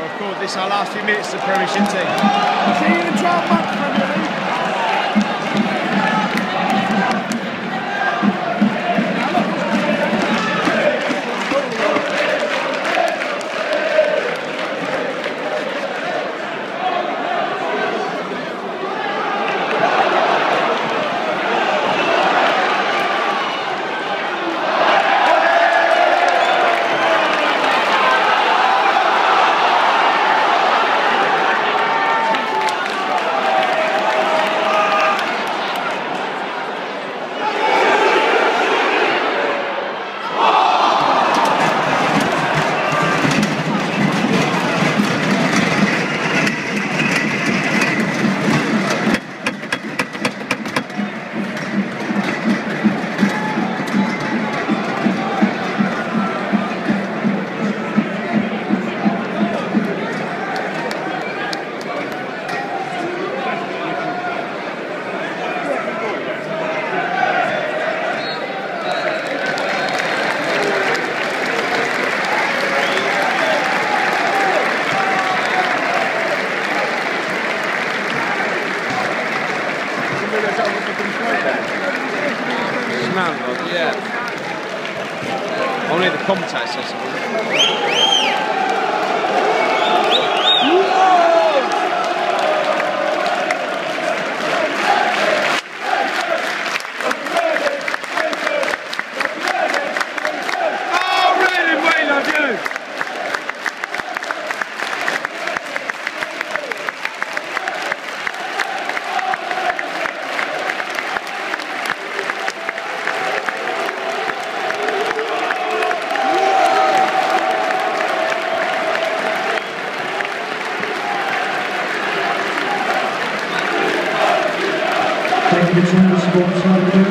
Of course, this is our last few minutes of the Premiership team. See you in 12 months, Premier League. Smell yeah. Only the says something. Thank you sports Our